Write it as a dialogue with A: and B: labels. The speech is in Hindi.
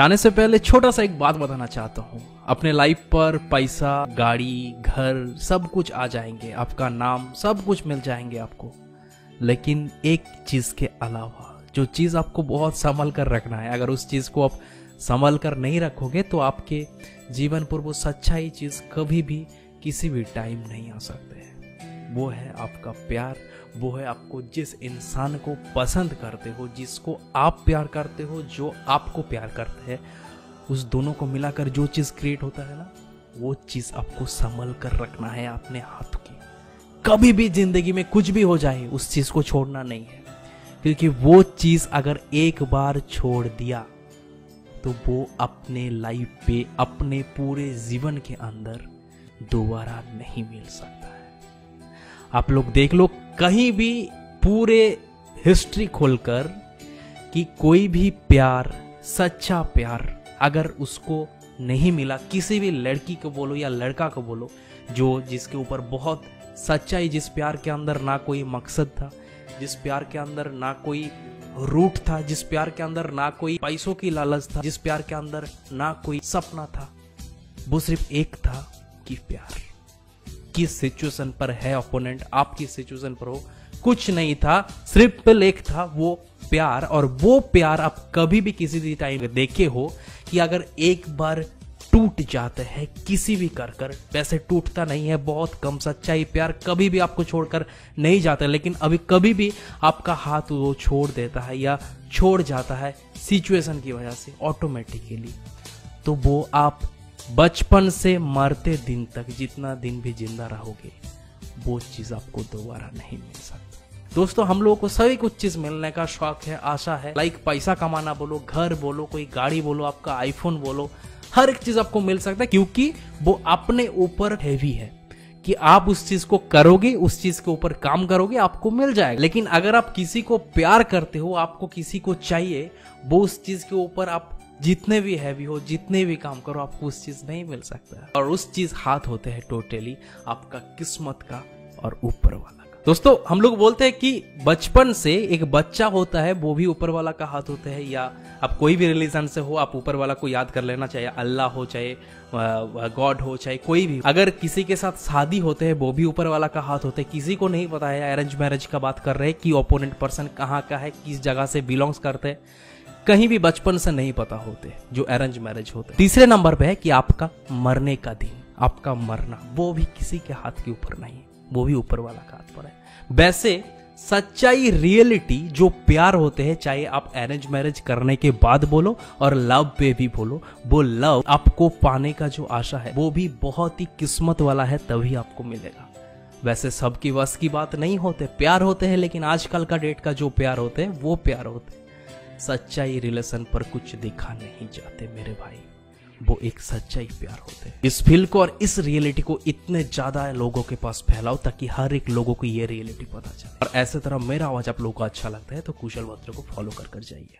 A: जाने से पहले छोटा सा एक बात बताना चाहता हूँ। अपने लाइफ पर पैसा, गाड़ी, घर, सब कुछ आ जाएँगे। आपका नाम, सब कुछ मिल जाएँगे आपको। लेकिन एक चीज़ के अलावा, जो चीज़ आपको बहुत संभल कर रखना है, अगर उस चीज़ को आप संभल कर नहीं रखोगे तो आपके जीवन पर वो सच्चाई चीज़ कभी भी किसी भी टाइम नहीं आ सकते। हैं वो है आपका प्यार, वो है आपको जिस इंसान को पसंद करते हो, जिसको आप प्यार करते हो, जो आपको प्यार करते हैं, उस दोनों को मिलाकर जो चीज़ क्रिएट होता है ना, वो चीज़ आपको संभल कर रखना है अपने हाथ की। कभी भी ज़िंदगी में कुछ भी हो जाए, उस चीज़ को छोड़ना नहीं है। क्योंकि वो चीज़ अगर एक बार छोड़ दिया तो वो अपने लाइफ पे, अपने पूरे जीवन के अंदर दोबारा नहीं मिल सकता। आप लोग देख लो, कहीं भी पूरे हिस्ट्री खोलकर कि कोई भी प्यार, सच्चा प्यार, अगर उसको नहीं मिला, किसी भी लड़की को बोलो या लड़का को बोलो, जो जिसके ऊपर बहुत सच्चाई, जिस प्यार के अंदर ना कोई मकसद था, जिस प्यार के अंदर ना कोई रूट था, जिस प्यार के अंदर ना कोई पैसों की लालच था, जिस प्यार के अंदर ना कोई सपना था, वो सिर्फ़ एक था कि प्यार। किस सिचुएशन पर है ओपोनेंट आप किस सिचुएशन पर हो। कुछ नहीं था, सिर्फ़ एक था वो प्यार, और वो प्यार आप कभी भी किसी भी टाइम देखे हो कि अगर एक बार टूट जाते हैं, किसी भी कर कर, वैसे टूटता नहीं है, बहुत कम सच्चाई, प्यार कभी भी आपको छोड़कर नहीं जाता, लेकिन अभी कभी भी आपका हाथ वो छोड़ देता है या छोड़ जाता है सिचुएशन की वजह से ऑटोमेटिकली तो वो आप बचपन से मरते दिन तक जितना दिन भी ज़िंदा रहोगे, वो चीज़ आपको दोबारा नहीं मिल सकती। दोस्तों, हम लोगों को सभी कुछ चीज़ मिलने का शौक है, आशा है। लाइक पैसा कमाना बोलो, घर बोलो, कोई गाड़ी बोलो, आपका आईफोन बोलो, हर एक चीज़ आपको मिल सकता है, क्योंकि वो अपने ऊपर हैवी है। कि आप उस चीज़ को करोगे, उस चीज़ के ऊपर काम करोगे, आपको मिल जाएगा। लेकिन अगर आप किसी को प्यार करते हो, आपको किसी को चाहिए, वो उस चीज़ के ऊपर आप जितने भी हैवी हो, जितने भी काम करो, आपको उस चीज़ नहीं मिल सकता। है और उस चीज़ हाथ होते हैं टोटली आपका किस्मत का और ऊपर वाला का। दोस्तों, हम लोग बोलते हैं कि बचपन से एक बच्चा होता है, वो भी ऊपर वाला का हाथ होता है, या आप कोई भी रिलीजन से हो, आप ऊपर वाला को याद कर लेना, चाहे अल्लाह हो, चाहे गॉड हो, चाहे कोई भी। अगर किसी के साथ शादी होते हैं, वो भी ऊपर वाला का हाथ होता है, किसी को नहीं पता है अरेंज मैरिज का बात कर रहे हैं कि ओपोनेंट पर्सन कहाँ का है, किस जगह से बिलोंग्स करते हैं। कहीं भी बचपन से नहीं पता होते, जो अरेंज मैरिज होते तीसरे नंबर पे है कि आपका मरने का दिन, आपका मरना, वो भी किसी के हाथ के ऊपर नहीं है, वो भी ऊपर वाला का हाथ पर है। वैसे, सच्चाई रियलिटी जो प्यार होते हैं, चाहे आप अरेंज मैरिज करने के बाद बोलो और लव पे भी बोलो, वो लव आपको पाने का जो आशा है, वो भी बहुत ही किस्मत वाला है, तभी आपको मिलेगा। वैसे सबकी वश की बात नहीं होते, प्यार होते हैं, लेकिन आजकल का डेट का जो प्यार होते हैं, वो प्यार होते हैं। सच्चाई रिलेशन पर कुछ दिखा नहीं जाते मेरे भाई। वो एक सच्चाई प्यार होते हैं। इस फ़ील्ड को और इस रियलिटी को इतने ज़्यादा लोगों के पास फैलाओ ताकि हर एक लोगों को ये रियलिटी पता चले। और ऐसे तरह मेरा आवाज़ आप लोगों को अच्छा लगता है तो कुशल वस्त्र को फॉलो कर कर जाइए।